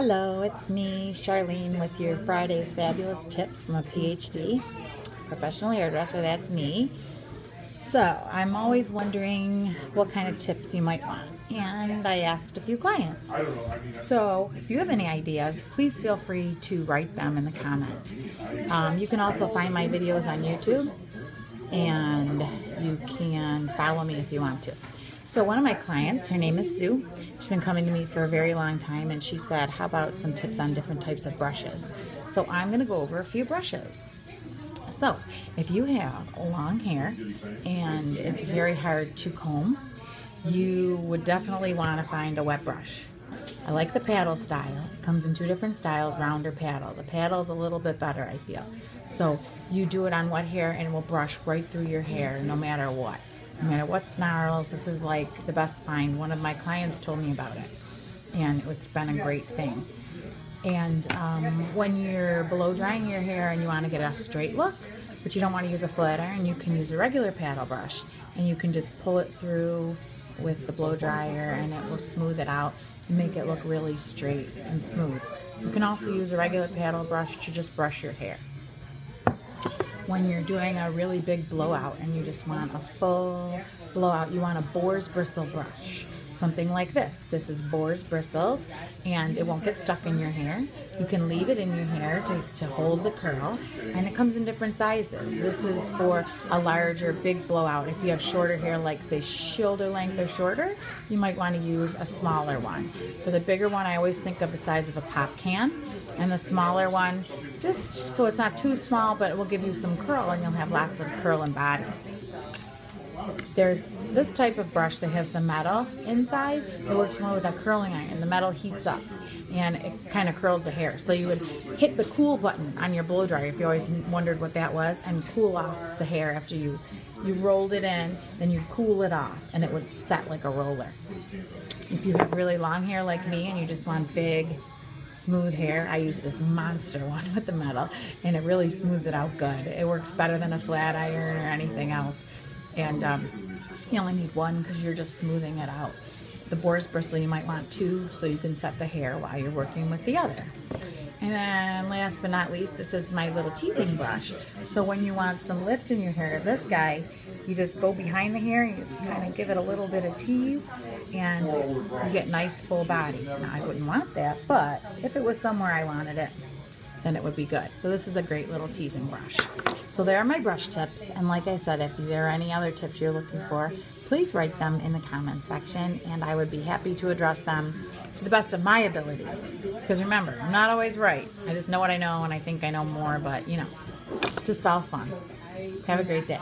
Hello, it's me, Charlene, with your Friday's Fabulous Tips from a PhD, professional hairdresser. That's me. So, I'm always wondering what kind of tips you might want, and I asked a few clients. So, if you have any ideas, please feel free to write them in the comment. Um, you can also find my videos on YouTube, and you can follow me if you want to. So one of my clients, her name is Sue. She's been coming to me for a very long time and she said, how about some tips on different types of brushes? So I'm gonna go over a few brushes. So if you have long hair and it's very hard to comb, you would definitely wanna find a wet brush. I like the paddle style. It comes in two different styles, round or paddle. The paddle is a little bit better, I feel. So you do it on wet hair and it will brush right through your hair no matter what no matter what snarls. This is like the best find. One of my clients told me about it, and it's been a great thing. And um, when you're blow drying your hair and you want to get a straight look, but you don't want to use a flat iron, you can use a regular paddle brush, and you can just pull it through with the blow dryer, and it will smooth it out and make it look really straight and smooth. You can also use a regular paddle brush to just brush your hair when you're doing a really big blowout and you just want a full blowout, you want a boar's bristle brush. Something like this. This is boar's bristles and it won't get stuck in your hair. You can leave it in your hair to, to hold the curl and it comes in different sizes. This is for a larger big blowout. If you have shorter hair like say shoulder length or shorter, you might want to use a smaller one. For the bigger one I always think of the size of a pop can and the smaller one just so it's not too small but it will give you some curl and you'll have lots of curl and body. There's this type of brush that has the metal inside. It works more with a curling iron. The metal heats up and it kind of curls the hair. So you would hit the cool button on your blow dryer if you always wondered what that was and cool off the hair after you you rolled it in, then you cool it off and it would set like a roller. If you have really long hair like me and you just want big smooth hair. I use this monster one with the metal and it really smooths it out good. It works better than a flat iron or anything else. And um, you only need one because you're just smoothing it out. The boar's bristle you might want two so you can set the hair while you're working with the other. And then last but not least, this is my little teasing brush. So when you want some lift in your hair, this guy, you just go behind the hair and you just kind of give it a little bit of tease and you get nice full body. Now I wouldn't want that, but if it was somewhere I wanted it, then it would be good. So this is a great little teasing brush. So there are my brush tips. And like I said, if there are any other tips you're looking for, please write them in the comment section and I would be happy to address them to the best of my ability. Because remember, I'm not always right. I just know what I know and I think I know more, but you know, it's just all fun. Have a great day.